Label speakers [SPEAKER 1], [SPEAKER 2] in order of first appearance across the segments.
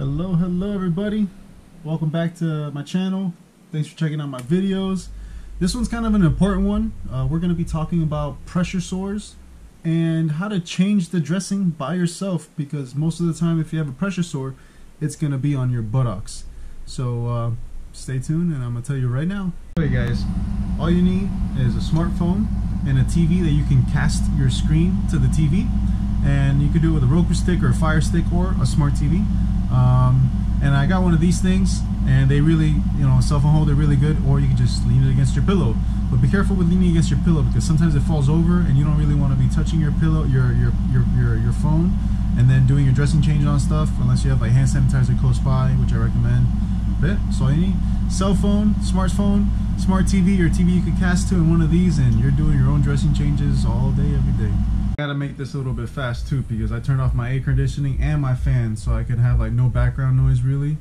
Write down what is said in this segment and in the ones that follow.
[SPEAKER 1] Hello, hello everybody. Welcome back to my channel. Thanks for checking out my videos. This one's kind of an important one. Uh, we're going to be talking about pressure sores and how to change the dressing by yourself because most of the time if you have a pressure sore, it's going to be on your buttocks. So uh, stay tuned and I'm going to tell you right now. Okay guys, all you need is a smartphone and a TV that you can cast your screen to the TV and you can do it with a Roku stick or a Fire Stick or a smart TV. Um, and I got one of these things, and they really, you know, cell phone holder really good. Or you can just lean it against your pillow. But be careful with leaning against your pillow because sometimes it falls over, and you don't really want to be touching your pillow, your your your your, your phone, and then doing your dressing change on stuff unless you have like hand sanitizer close by, which I recommend. But so need cell phone, smartphone, smart TV, or TV you can cast to in one of these, and you're doing your own dressing changes all day, every day gotta make this a little bit fast too because I turned off my air conditioning and my fan so I can have like no background noise really.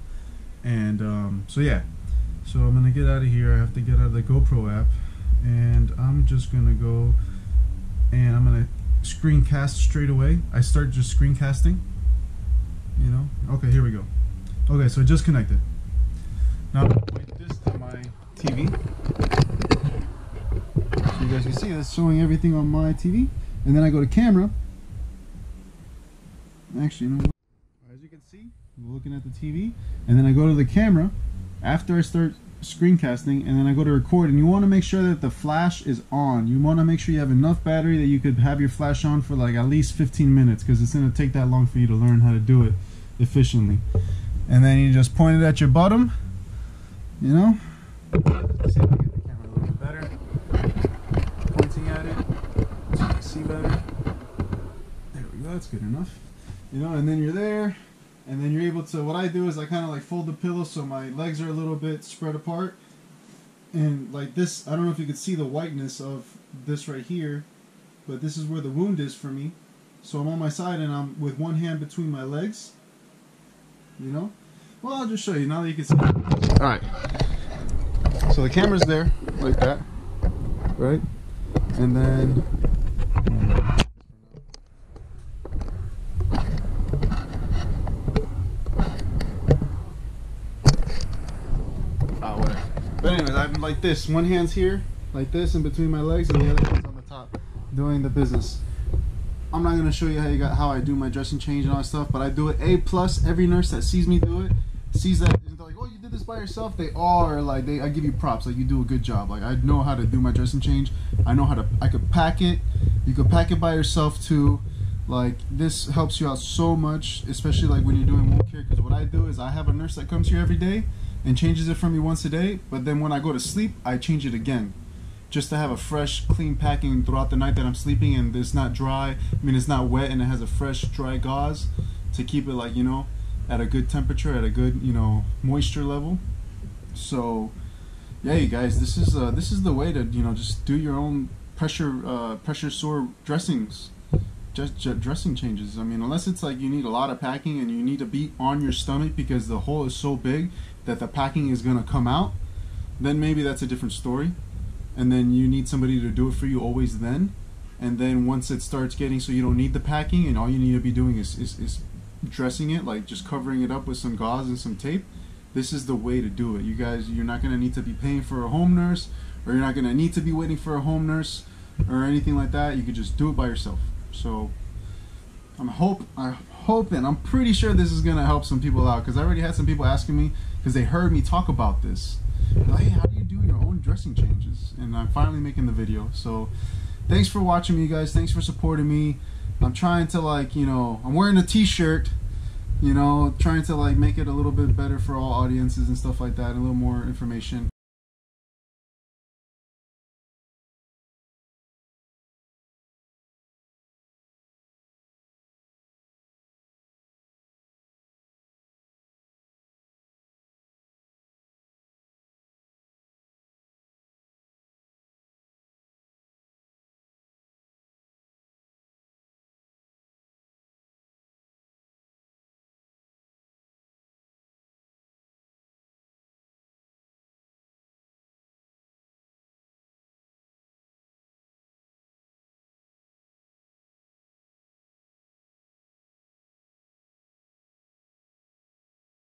[SPEAKER 1] And um, so yeah. So I'm gonna get out of here. I have to get out of the GoPro app. And I'm just gonna go and I'm gonna screencast straight away. I start just screencasting. You know? Okay here we go. Okay so I just connected. Now I'm gonna point this to my TV so you guys can see this showing everything on my TV and then I go to camera. Actually? As you can see, I'm looking at the TV, and then I go to the camera after I start screencasting, and then I go to record. And you want to make sure that the flash is on. You want to make sure you have enough battery that you could have your flash on for like at least 15 minutes, because it's going to take that long for you to learn how to do it efficiently. And then you just point it at your bottom, you know. Let's see if I get the camera a little bit better. Pointing at it see better. There we go, that's good enough. You know, and then you're there, and then you're able to, what I do is I kind of like fold the pillow so my legs are a little bit spread apart. And like this, I don't know if you can see the whiteness of this right here, but this is where the wound is for me. So I'm on my side and I'm with one hand between my legs. You know? Well, I'll just show you now that you can see. Alright. So the camera's there, like that. Right? And then Ah, but anyways, I'm like this. One hand's here, like this, in between my legs, and the other hand's on the top, doing the business. I'm not gonna show you how you got how I do my dressing change and all that stuff, but I do it A plus. Every nurse that sees me do it sees that they're like, "Oh, you did this by yourself." They all are like, "They, I give you props. Like you do a good job. Like I know how to do my dressing change. I know how to. I could pack it. You could pack it by yourself too. Like this helps you out so much, especially like when you're doing wound care. Because what I do is I have a nurse that comes here every day and changes it for me once a day. But then when I go to sleep, I change it again, just to have a fresh, clean packing throughout the night that I'm sleeping, and it's not dry. I mean, it's not wet, and it has a fresh, dry gauze to keep it like you know at a good temperature, at a good you know moisture level. So yeah, you guys, this is uh, this is the way to you know just do your own pressure uh, pressure sore dressings just dressing changes. I mean, unless it's like you need a lot of packing and you need to be on your stomach because the hole is so big that the packing is going to come out, then maybe that's a different story. And then you need somebody to do it for you always then. And then once it starts getting so you don't need the packing and all you need to be doing is, is, is dressing it, like just covering it up with some gauze and some tape, this is the way to do it. You guys, you're not going to need to be paying for a home nurse or you're not going to need to be waiting for a home nurse or anything like that. You could just do it by yourself. So I'm hope I'm hoping I'm pretty sure this is gonna help some people out because I already had some people asking me because they heard me talk about this. Like, hey, how do you do your own dressing changes? And I'm finally making the video. So thanks for watching me, guys. Thanks for supporting me. I'm trying to like you know I'm wearing a T-shirt. You know, trying to like make it a little bit better for all audiences and stuff like that, a little more information.